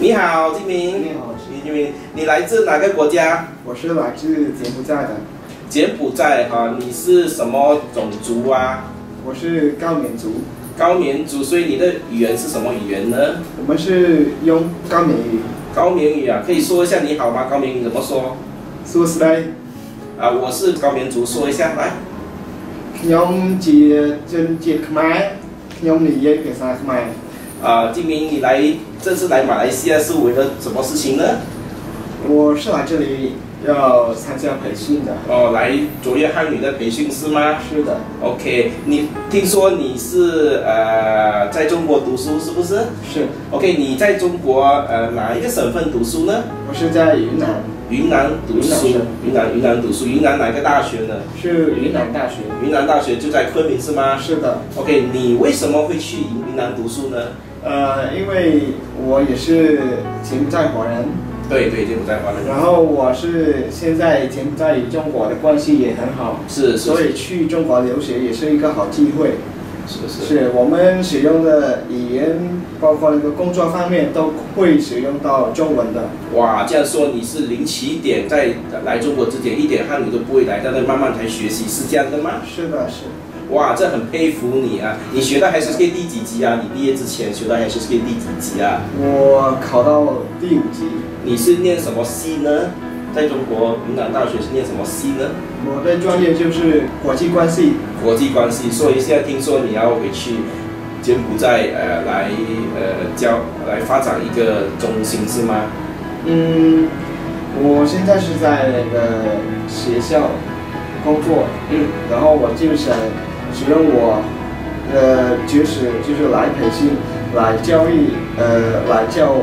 你好，金明。你好，金明，你来自哪个国家？我是来自柬埔寨的，柬埔寨哈，你是什么种族啊？我是高缅族，高棉族，所以你的语言是什么语言呢？我们是用高缅语高棉语啊，可以说一下你好吗？高棉语怎么说？说出来。啊，我是高棉族，说一下来。 ខ្ញុំជាជនជាតិខ្មែរខ្ញុំនិយាយភាសាខ្មែរ 啊，金明，你来这次来马来西亚是为了什么事情呢？我是来这里要参加培训的。哦，来卓越汉语的培训是吗是的，？OK，你听说你是呃在中国读书是不是是，？OK，你在中国呃哪一个省份读书呢？我是在云南，云南读书云南，云南云南读书，云南哪个大学呢？是云南大学。云南大学就在昆明是吗是的，？OK，你为什么会去云南读书呢？呃，因为我也是柬埔寨华人，对对，柬埔寨华人。然后我是现在柬埔寨与中国的关系也很好，是是是所以去中国留学也是一个好机会。是是。是我们使用的语言，包括那个工作方面都会使用到中文的。哇，这样说你是零起点，在来中国之前一点汉语都不会来，但是慢慢才学习，是这样的吗？是的，是。哇，这很佩服你啊！你学到还是 K 第几级啊？你毕业之前学到还是 K 第几级啊？我考到第五级，你是念什么系呢？在中国云南大学是念什么系呢？我的专业就是国际关系。国际关系。所以现在听说你要回去柬埔寨呃来呃教来发展一个中心是吗？嗯，我现在是在那个学校工作，嗯，然后我就想使用我呃，就是，就是来培训，来教育，呃，来教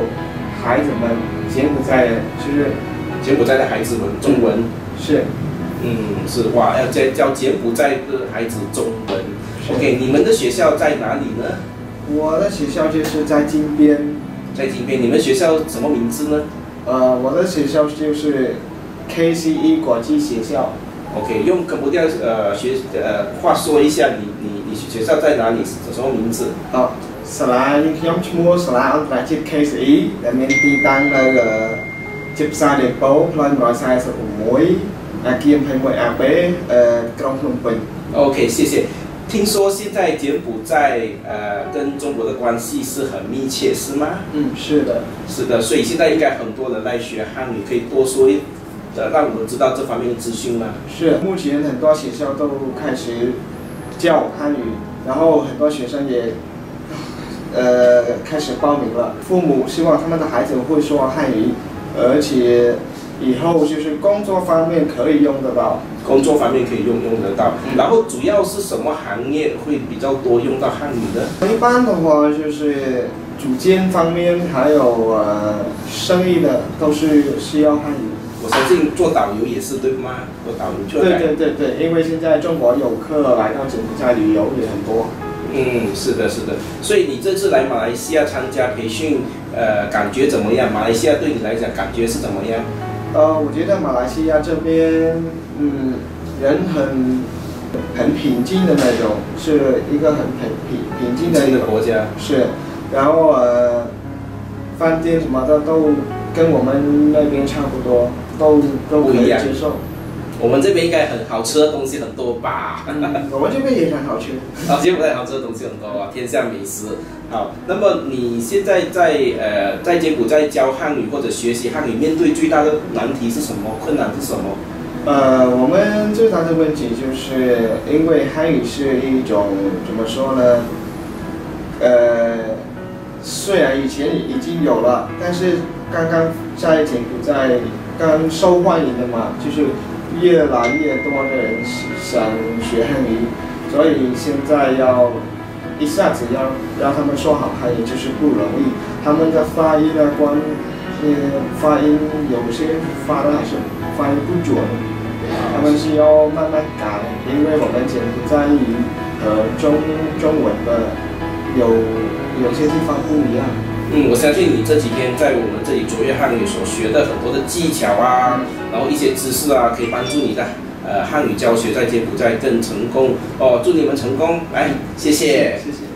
孩子们柬埔寨，就是柬埔寨的孩子们中文，是嗯，是哇，要教教柬埔寨的孩子中文。是 OK，你们的学校在哪里呢？我的学校就是在金边，在金边。你们学校什么名字呢呃，我的学校就是 KCE 国际学校，？OK，用肯布调呃学呃话说一下你你你学校在哪里？什么名字？ អសាលានេះខ្ញុំឈ្មោះសាលាអន្តរជាតិ KCE ដែលមានទីតាំងនៅអឺជិតផ្សារដេប៉ូផ្លូវ146អាគារ 21AB អឺក្រុងភ្នំពេញ OK，谢谢。听说现在柬埔寨呃跟中国的关系是很密切，是吗？嗯是的是的，所以现在应该很多人来学汉语，可以多说一， 呃，让我们知道这方面的资讯吗？是目前很多学校都开始教汉语然后很多学生也呃开始报名了父母希望他们的孩子会说汉语而且以后就是工作方面可以用得到工作方面可以用用得到，嗯然后主要是什么行业会比较多用到汉语呢？一般的话就是组建方面，还有呃生意的都是需要汉语。我相信做导游也是对吗？做导游就对对对对，因为现在中国游客来到柬埔寨旅游也很多。嗯，是的，是的。所以你这次来马来西亚参加培训，呃，感觉怎么样？马来西亚对你来讲感觉是怎么样？呃，我觉得马来西亚这边，嗯，人很很平静的那种，是一个很很平平静的一个个国家，是，然后呃，饭店什么的都跟我们那边差不多，都都可以接受。我们这边应该很好吃的东西很多吧？嗯，我们这边也很好吃。啊，柬埔寨好吃的东西很多啊，天下美食。好，那么你现在在呃在柬埔寨教汉语或者学习汉语，面对最大的难题是什么？困难是什么？呃，我们最大的问题就是因为汉语是一种怎么说呢？呃，虽然以前已经有了，但是刚刚在柬埔寨刚受欢迎的嘛，就是越来越多的人想学汉语，所以现在要一下子要让他们说好汉语就是不容易，他们的发音啊，关那个发音有些发的还是发音不准。他们是要慢慢改，因为我们柬埔寨语和中中文的有有些地方不一样。嗯，我相信你这几天在我们这里卓越汉语所学的很多的技巧啊，然后一些知识啊，可以帮助你的呃汉语教学在柬埔寨更成功哦。祝你们成功，来，谢谢谢谢。